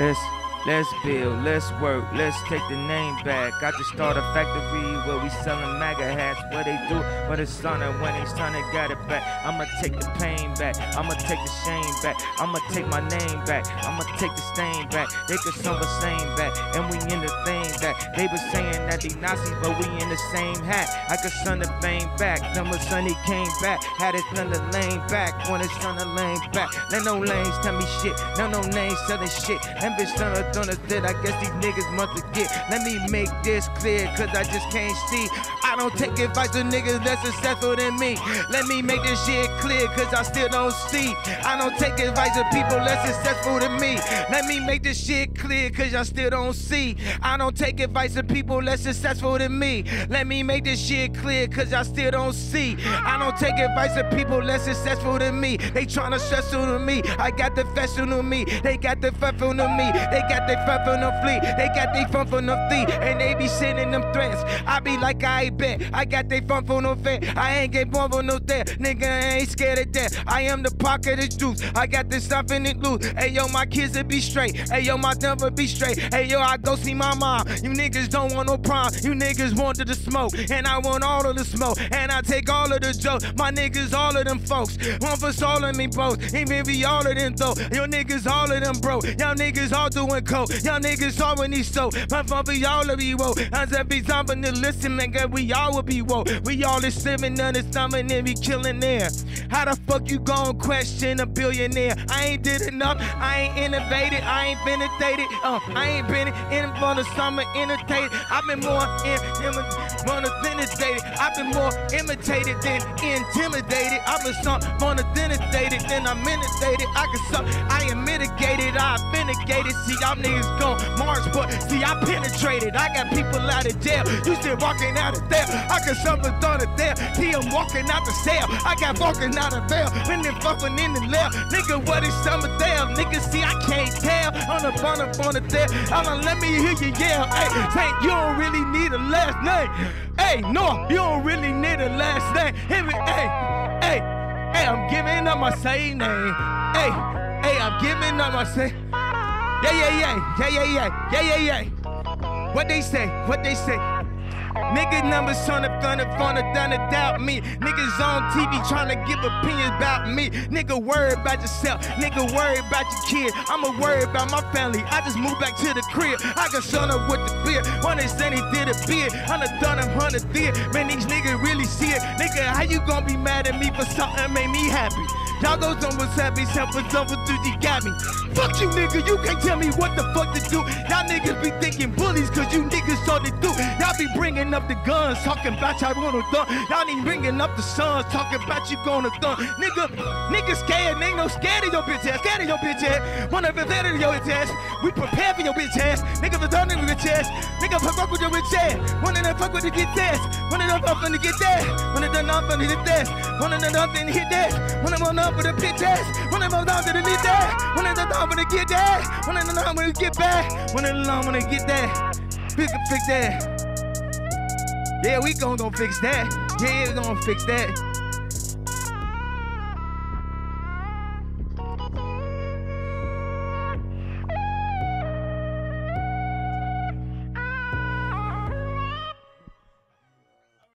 Let's let's build, let's work, let's take the name back. I just start a factory where we selling MAGA hats. What they do, but it's sun and when it's sun, got it back. I'ma take the pain back. I'ma take the shame back. I'ma take my name back. I'ma take the stain back. They could sum the same back, and we in the thing back. They been saying that they Nazis, but we in the same hat. I could sun the fame back. Then when Sunny came back, had it done the lane back. When it's done the lane back, let no lanes tell me shit. No no names selling shit. And bitch done a done that I guess these niggas must forget. Let me make this clear, cause I just can't see. I don't take advice of niggas less successful than me. Let me make this shit clear, cause I still don't see. I don't take advice of people less successful than me. Let me make this shit clear, cause I still don't see. I don't take advice of people less successful than me. Let me make this shit clear, cause I still don't see. I don't take advice of people less successful than me. They tryna stress on me. I got the fashion on me. They got the fuck on me. They got the fuck from the fleet. They got they fun from the fleet. And they be sending them threats. I be like, I ain't bet. I got they fun for no fat. I ain't get born for no death. Nigga, I ain't scared of death. I am the pocket of juice. I got this stuff in it loose. Hey yo, my kids will be straight. Hey yo, my number be straight. Hey yo, I go see my mom. You niggas don't want no prom. You niggas wanted the smoke. And I want all of the smoke. And I take all of the joke. My niggas, all of them folks. One for all of me both. Even be all of them though. Your niggas, all of them bro. Y'all niggas all doing coke. Y'all niggas all in these so. My phone for y'all to be woke. Said be something to listen, nigga. We all will be woke. We all is living under something and we killing there. How the fuck you gon' question a billionaire? I ain't did enough. I ain't innovated. I ain't been dated. Uh, I ain't been in for the summer entertained. I've been more in. I've been more imitated than intimidated. I've been more intimidated than I'm inundated. I can suck. I am mitigated. I've been. See, y'all niggas gon' march, but see, I penetrated. I got people out of jail. You still walking out of there. I can suffer done it there. See, I'm walking out the cell. I got walking out of there. When they fucking in the left. Nigga, what is summer there? Nigga, see, I can't tell. On the bun up on the there. I'ma let me hear you yell. Hey, say, you don't really need a last name. Hey, no, you don't really need a last name. Hear me, hey, hey, hey, I'm giving up my same name. Hey, hey, I'm giving up my same. Yeah, yeah, yeah, yeah, yeah, yeah, yeah, yeah, yeah. What they say? What they say? Nigga numbers on the thunder done to doubt me. Niggas on TV trying to give opinions about me. Nigga worry about yourself. Nigga worry about your kid. I'ma worry about my family. I just moved back to the crib. I got son up with the beer. They said he did a bid, I done done him hundred deal. Man, these niggas really see it. Nigga, how you gonna be mad at me for something made me happy? Y'all go on what's happy, simple, simple, dude, you got me. Fuck you, nigga, you can't tell me what the fuck to do. Y'all niggas be thinking bullies, cause you niggas saw the do. Y'all be bringing up the guns, talking about y'all gonna thumb. Y'all ain't bringing up the sons, talking about you gonna thumb. Nigga, nigga scared, ain't no scared of your bitch ass, scared of your bitch ass. Wanna be better than your bitch ass. We prepare for your bitch ass. Nigga, for done with your bitch ass. Nigga, fuck with your bitch ass. Wanna them fuck with the get ass. Wanna them fuck with the get that. Wanna them not finna hit that. Wanna them not finna hit that. Wanna them not for the bitch ass. Wanna them not finna need that. Wanna them not finna get that. Wanna them not finna get back. Wanna them not finna get that. We can fix that. Yeah, we gon' gon' fix that. Yeah, we gon' fix that.